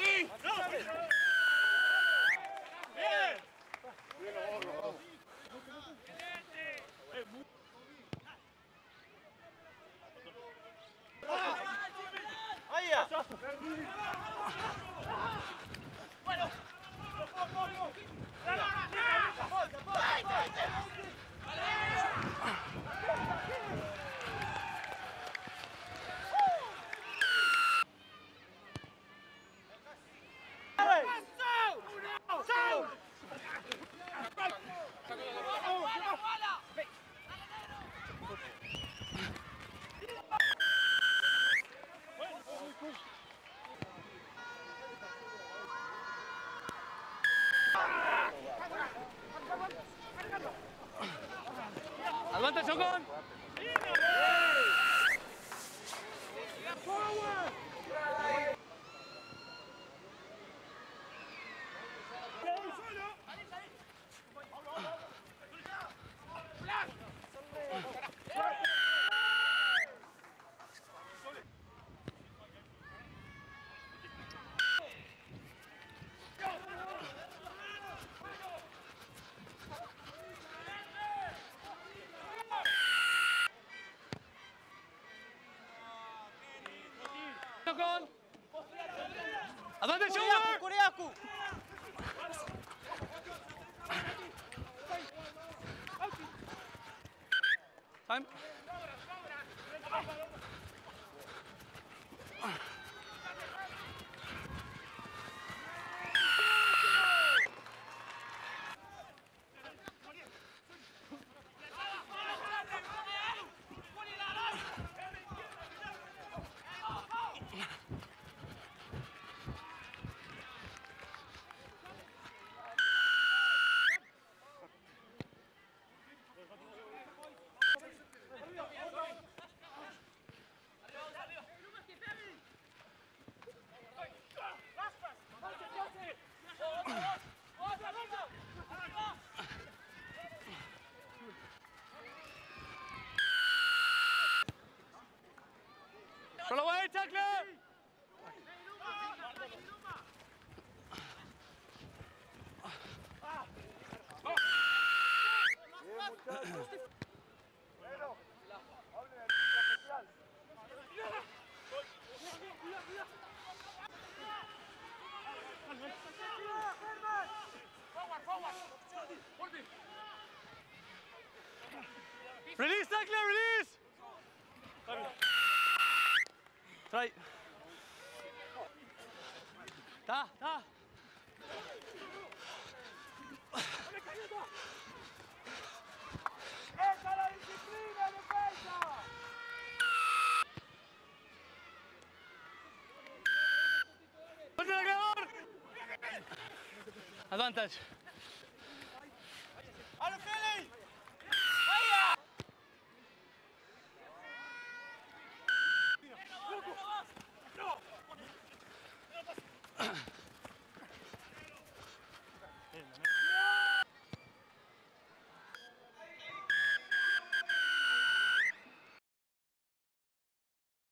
ahí. No, Bien. ¡Ahí ya! ¡Bueno! 간다 정건 con Asante Shoulder Kuriaku Time. Tackler. Release, release. Try. Tá, tá. Essa é a disciplina, defesa! Advantage.